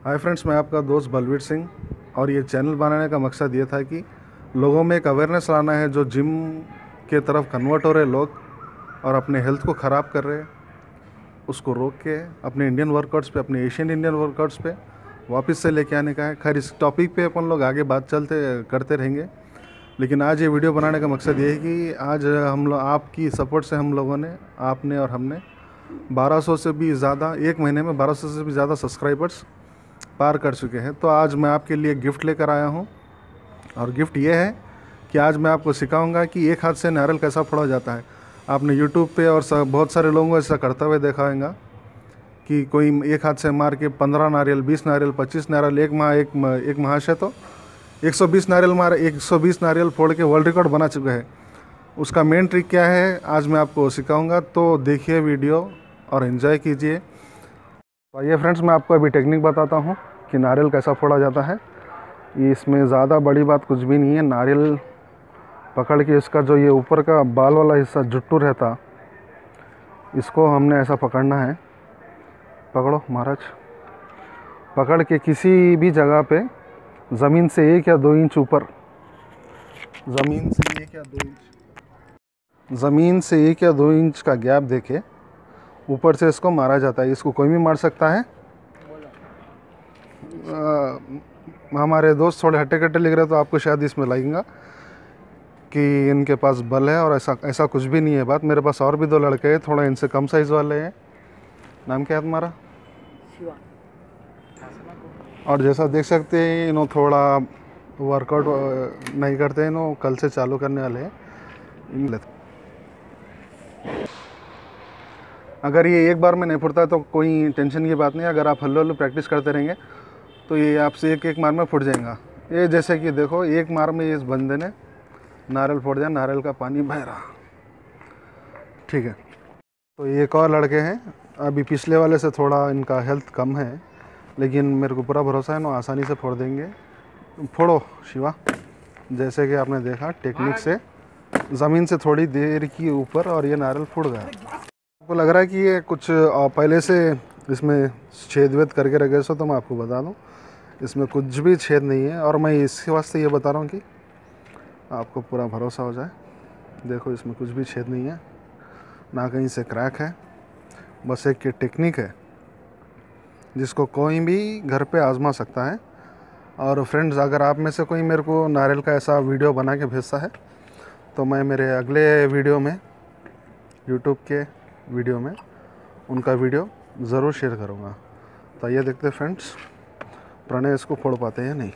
Hi friends, मैं आपका दोस्त बलवीर सिंह और ये चैनल बनाने का मकसद ये था कि लोगों में एक अवेयरनेस लाना है जो जिम के तरफ़ कन्वर्ट हो रहे लोग और अपने हेल्थ को ख़राब कर रहे उसको रोक के, अपने इंडियन वर्कआउट्स पे, अपने एशियन इंडियन वर्कआउट्स पे वापस से लेके आने का है। खैर, इस टॉपिक पे अपन लोग आगे बात चलते, करते रहेंगे। लेकिन आज ये वीडियो बनाने का मकसद ये है कि आज हम लोग आपकी सपोर्ट से हम लोगों ने, आपने और हमने 1200 से भी ज़्यादा, एक महीने में 1200 से भी ज़्यादा सब्सक्राइबर्स पार कर चुके हैं। तो आज मैं आपके लिए गिफ्ट लेकर आया हूँ। और गिफ्ट ये है कि आज मैं आपको सिखाऊँगा कि एक हाथ से नारियल कैसा फोड़ा जाता है। आपने यूट्यूब पे और बहुत सारे लोगों को ऐसा करते हुए देखा होगा कि कोई एक हाथ से मार के पंद्रह नारियल, बीस नारियल, पच्चीस नारियल, एक माह, एक एक महाशय तो 120 नारियल मार 120 नारियल फोड़ के वर्ल्ड रिकॉर्ड बना चुका है। उसका मेन ट्रिक क्या है, आज मैं आपको सिखाऊँगा। तो देखिए वीडियो और इन्जॉय कीजिए। तो आइए फ्रेंड्स मैं आपको अभी टेक्निक बताता हूँ कि नारियल कैसा फोड़ा जाता है। इसमें ज़्यादा बड़ी बात कुछ भी नहीं है। नारियल पकड़ के इसका जो ये ऊपर का बाल वाला हिस्सा जुट्टू रहता, इसको हमने ऐसा पकड़ना है। पकड़ो, महाराज। पकड़ के किसी भी जगह पे ज़मीन से एक या दो इंच ऊपर, ज़मीन से एक या दो इंच, ज़मीन से एक या दो इंच का गैप देके ऊपर से इसको मारा जाता है। इसको कोई भी मार सकता है। आ, हमारे दोस्त थोड़े हट्टे कट्टे लिख रहे तो आपको शायद इसमें लगेगा कि इनके पास बल है और ऐसा ऐसा कुछ भी नहीं है बात। मेरे पास और भी दो लड़के हैं थोड़ा इनसे कम साइज़ वाले हैं। नाम क्या है तुम्हारा? और जैसा देख सकते हैं इन्हों थोड़ा वर्कआउट नहीं करते इन्हों कल से चालू करने वाले हैं। अगर ये एक बार में नहीं फुटता तो कोई टेंशन की बात नहीं अगर आप हल्लो हल्लो प्रैक्टिस करते रहेंगे तो ये आपसे एक एक मार में फुट जाएगा। ये जैसे कि देखो एक मार में इस बंदे ने नारियल फोड़ दिया नारियल का पानी बह रहा। ठीक है। तो एक और लड़के हैं। अभी पिछले वाले से थोड़ा इनका हेल्थ कम है लेकिन मेरे को पूरा भरोसा है ना आसानी से फोड़ देंगे। फोड़ो शिवा। जैसे कि आपने देखा टेक्निक से ज़मीन से थोड़ी देर की ऊपर और ये नारियल फूट गया। आपको लग रहा है कि ये कुछ पहले से इसमें छेद वेद करके रखे सो तो मैं आपको बता दूँ, इसमें कुछ भी छेद नहीं है। और मैं इसके वास्ते ये बता रहा हूँ कि आपको पूरा भरोसा हो जाए। देखो, इसमें कुछ भी छेद नहीं है, ना कहीं से क्रैक है, बस एक टेक्निक है, जिसको कोई भी घर पे आजमा सकता है। और फ्रेंड्स, अगर आप में से कोई मेरे को नारियल का ऐसा वीडियो बना के भेजता है तो मैं मेरे अगले वीडियो में यूट्यूब के वीडियो में उनका वीडियो ज़रूर शेयर करूँगा। तो ये देखते हैं फ्रेंड्स प्रणय इसको फोड़ पाते हैं नहीं?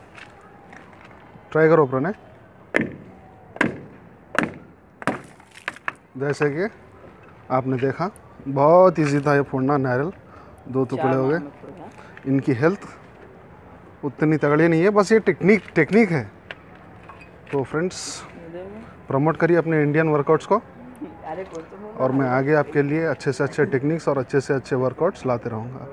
ट्राई करो प्रणय। जैसे कि आपने देखा बहुत इजी था ये फोड़ना नारियल दो टुकड़े हो गए। इनकी हेल्थ उतनी तगड़ी नहीं है बस ये टेक्निक टेक्निक है। तो फ्रेंड्स प्रमोट करिए अपने इंडियन वर्कआउट्स को। और मैं आगे आपके लिए अच्छे से अच्छे टेक्निक्स और अच्छे से अच्छे वर्कआउट्स लाते रहूँगा।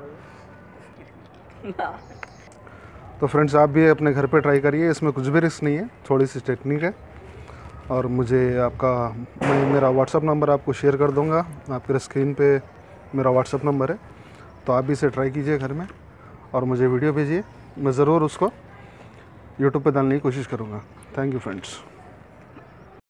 तो फ्रेंड्स आप भी अपने घर पे ट्राई करिए, इसमें कुछ भी रिस्क नहीं है, थोड़ी सी टेक्निक है। और मुझे आपका, मैं, मेरा व्हाट्सअप नंबर आपको शेयर कर दूँगा, आपके स्क्रीन पे मेरा व्हाट्सअप नंबर है। तो आप भी इसे ट्राई कीजिए घर में और मुझे वीडियो भेजिए, मैं ज़रूर उसको यूट्यूब पे डालने की कोशिश करूँगा। Thank you friends